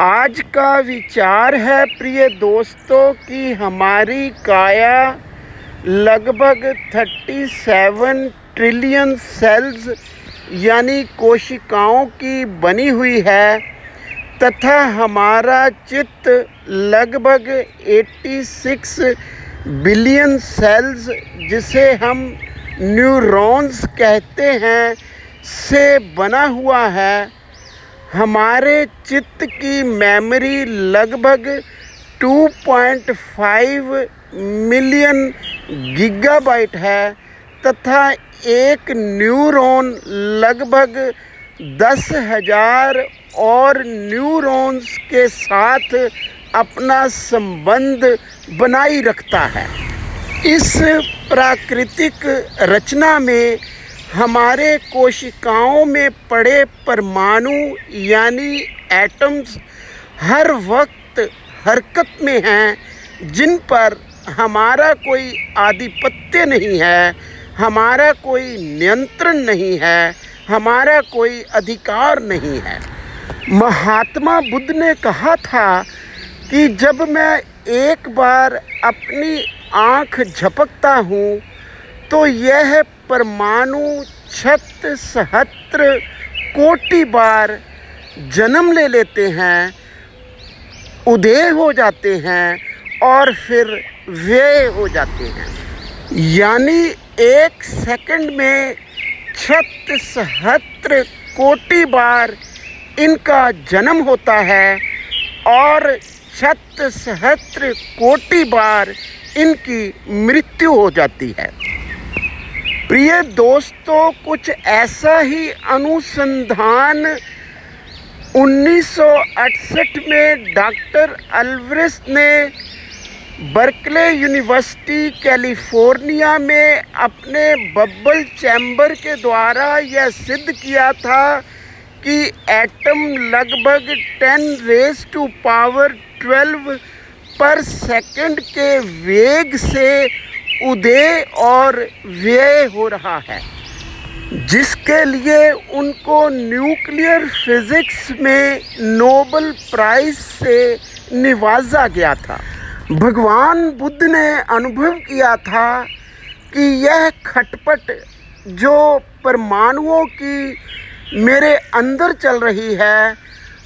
आज का विचार है प्रिय दोस्तों कि हमारी काया लगभग 37 ट्रिलियन सेल्स यानी कोशिकाओं की बनी हुई है तथा हमारा चित्त लगभग 86 बिलियन सेल्स जिसे हम न्यूरॉन्स कहते हैं से बना हुआ है। हमारे चित्त की मेमोरी लगभग 2.5 मिलियन गीगाबाइट है, तथा एक न्यूरॉन लगभग दस हज़ार और न्यूरॉन्स के साथ अपना संबंध बनाई रखता है। इस प्राकृतिक रचना में हमारे कोशिकाओं में पड़े परमाणु, यानी एटम्स, हर वक्त हरकत में हैं, जिन पर हमारा कोई आधिपत्य नहीं है, हमारा कोई नियंत्रण नहीं है, हमारा कोई अधिकार नहीं है। महात्मा बुद्ध ने कहा था कि जब मैं एक बार अपनी आँख झपकता हूँ तो यह परमाणु छत सहस्त्र कोटि बार जन्म ले लेते हैं, उदय हो जाते हैं और फिर व्यय हो जाते हैं। यानी एक सेकंड में छत सहस्त्र कोटि बार इनका जन्म होता है और छत सहस्त्र कोटि बार इनकी मृत्यु हो जाती है। प्रिय दोस्तों, कुछ ऐसा ही अनुसंधान 1968 में डॉक्टर अल्वरिस ने बर्कले यूनिवर्सिटी, कैलिफ़ोर्निया में अपने बब्बल चैम्बर के द्वारा यह सिद्ध किया था कि एटम लगभग 10 रेस टू पावर 12 पर सेकंड के वेग से उदय और व्यय हो रहा है, जिसके लिए उनको न्यूक्लियर फिजिक्स में नोबल प्राइज से निवाजा गया था। भगवान बुद्ध ने अनुभव किया था कि यह खटपट जो परमाणुओं की मेरे अंदर चल रही है,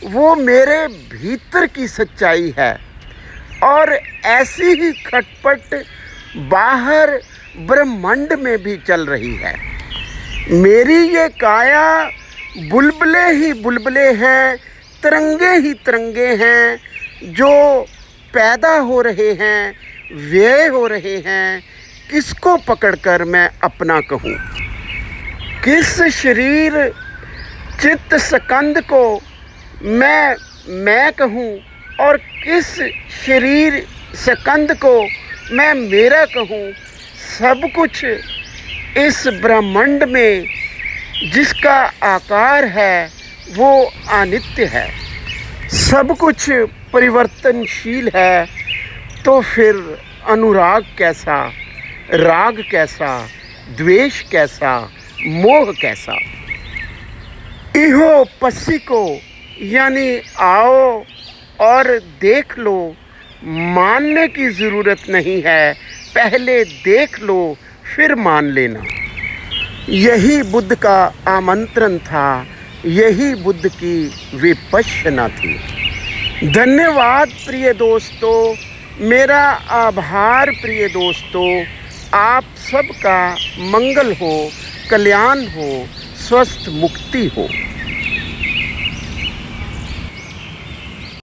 वो मेरे भीतर की सच्चाई है। और ऐसी ही खटपट बाहर ब्रह्मांड में भी चल रही है। मेरी ये काया बुलबुले ही बुलबुले हैं, तिरंगे ही तिरंगे हैं, जो पैदा हो रहे हैं, व्यय हो रहे हैं, किसको पकड़कर मैं अपना कहूँ? किस शरीर चित्त सकंद को मैं मैं कहूँ और किस शरीर सकंद को मैं मेरा कहूँ, सब कुछ इस ब्रह्मांड में जिसका आकार है, वो अनित्य है। सब कुछ परिवर्तनशील है तो फिर अनुराग कैसा, राग कैसा, द्वेष कैसा, मोह कैसा? इहो पसी को यानी आओ और देख लो मानने की ज़रूरत नहीं है। पहले देख लो, फिर मान लेना। यही बुद्ध का आमंत्रण था। यही बुद्ध की विपश्यना थी। धन्यवाद प्रिय दोस्तों। मेरा आभार प्रिय दोस्तों। आप सबका मंगल हो, कल्याण हो, स्वस्थ मुक्ति हो।